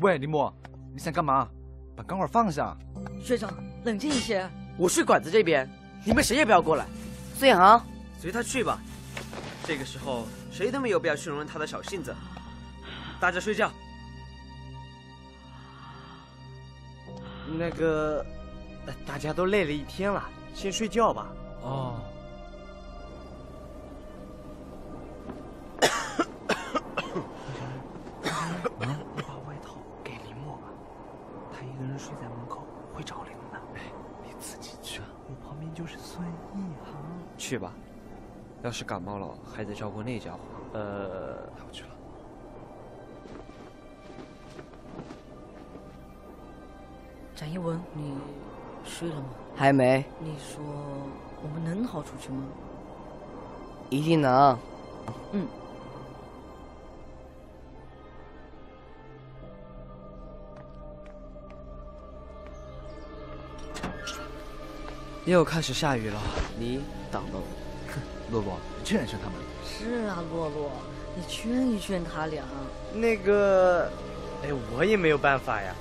喂，林墨，你想干嘛？把钢管放下。学长，冷静一些。我睡管子这边，你们谁也不要过来。孙远航，随他去吧。这个时候，谁都没有必要去容忍他的小性子。大家睡觉。那个，大家都累了一天了，先睡觉吧。哦。去吧，要是感冒了还得照顾那家伙。呃，那我去了。展一文，你睡了吗？还没。你说我们能逃出去吗？一定能。嗯。又开始下雨了，你挡了我。哼，洛洛，你劝劝他们。是啊，洛洛，你劝一劝他俩。那个，哎，我也没有办法呀。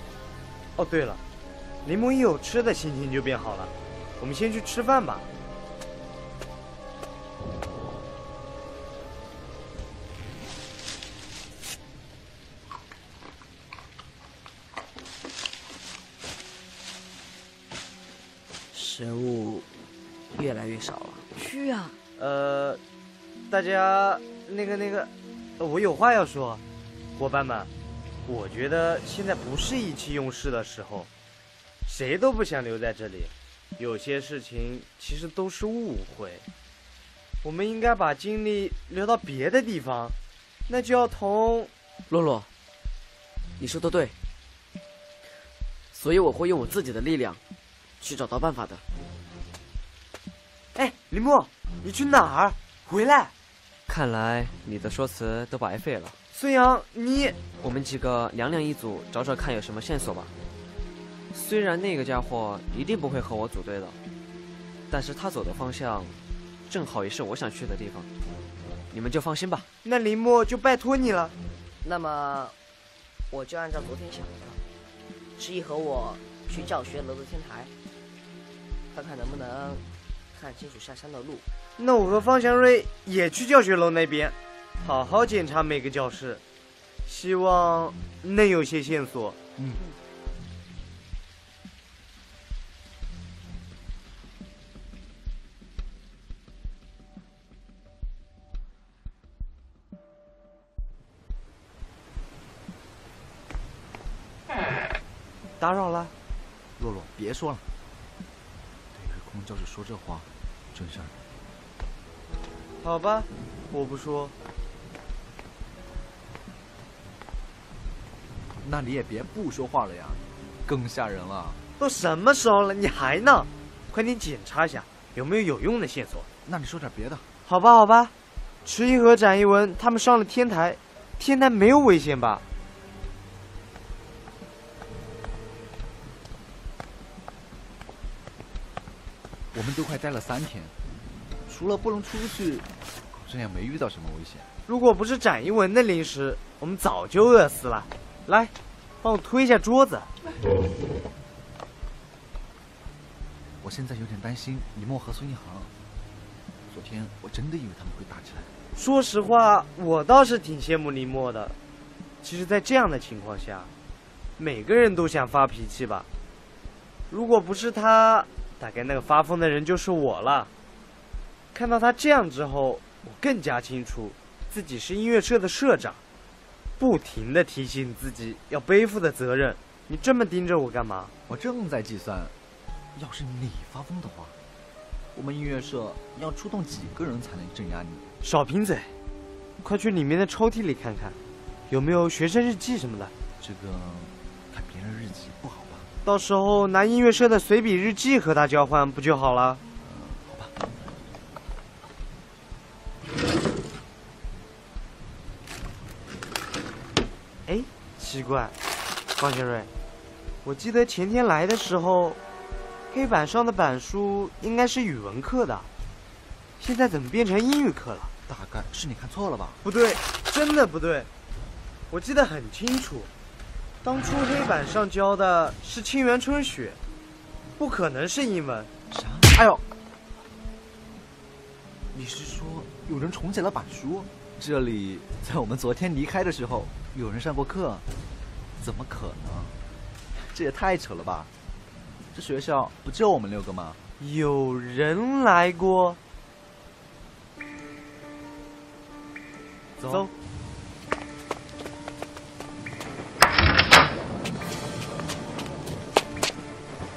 哦，对了，柠檬一有吃的，心情就变好了。我们先去吃饭吧。食物越来越少了。去啊！呃，大家那个那个，我有话要说，伙伴们，我觉得现在不是意气用事的时候，谁都不想留在这里。有些事情其实都是误会，我们应该把精力留到别的地方。那就要同洛洛，你说的对，所以我会用我自己的力量。去找到办法的。哎，林墨，你去哪儿？回来！看来你的说辞都白费了。孙杨，你……我们几个两两一组，找找看有什么线索吧。虽然那个家伙一定不会和我组队的，但是他走的方向，正好也是我想去的地方。你们就放心吧。那林墨就拜托你了。那么，我就按照昨天想的，执意和我去教学楼的天台。看看能不能看清楚下山的路。那我和方祥瑞也去教学楼那边，好好检查每个教室，希望能有些线索。嗯。打扰了，洛洛，别说了。教室说这话，真事儿。好吧，我不说。那你也别不说话了呀，更吓人了。都什么时候了，你还闹？快点检查一下，有没有有用的线索。那你说点别的。好吧，好吧。迟一和展一文他们上了天台，天台没有危险吧？都快待了三天，除了不能出去，好像也没遇到什么危险。如果不是展一文的零食，我们早就饿死了。来，帮我推一下桌子。我现在有点担心李默和孙一航。昨天我真的以为他们会打起来。说实话，我倒是挺羡慕李默的。其实，在这样的情况下，每个人都想发脾气吧。如果不是他。大概那个发疯的人就是我了。看到他这样之后，我更加清楚自己是音乐社的社长，不停的提醒自己要背负的责任。你这么盯着我干嘛？我正在计算，要是你发疯的话，我们音乐社要出动几个人才能镇压你？少贫嘴，快去里面的抽屉里看看，有没有学生日记什么的。这个看别人日记不好。到时候拿音乐社的随笔日记和他交换不就好了？好吧。哎，奇怪，方学瑞，我记得前天来的时候，黑板上的板书应该是语文课的，现在怎么变成英语课了？大概是你看错了吧？不对，真的不对，我记得很清楚。当初黑板上教的是沁园春雪，不可能是英文。啥？哎呦！你是说有人重写了板书？这里在我们昨天离开的时候有人上过课，怎么可能？这也太扯了吧！这学校不就我们六个吗？有人来过。走。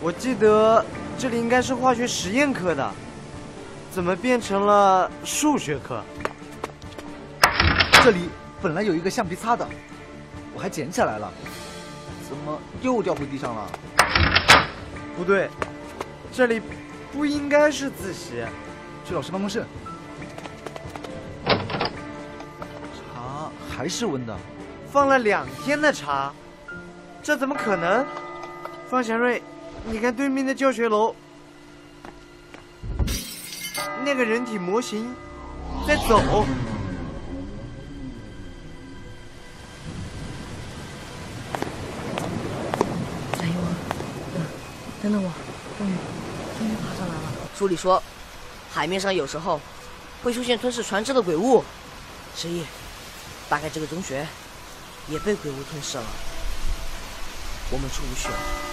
我记得这里应该是化学实验课的，怎么变成了数学课？这里本来有一个橡皮擦的，我还捡起来了，怎么又掉回地上了？不对，这里不应该是自习。去老师办公室。茶还是温的，放了两天的茶，这怎么可能？方祥瑞。你看对面的教学楼，那个人体模型在走。展一文，等等我，终于，终于爬上来了。书里说，海面上有时候会出现吞噬船只的鬼物，十一，大概这个中学也被鬼物吞噬了。我们出不去了。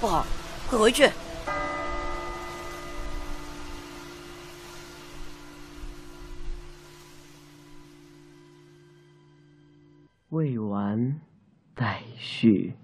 不好，快回去！未完待续。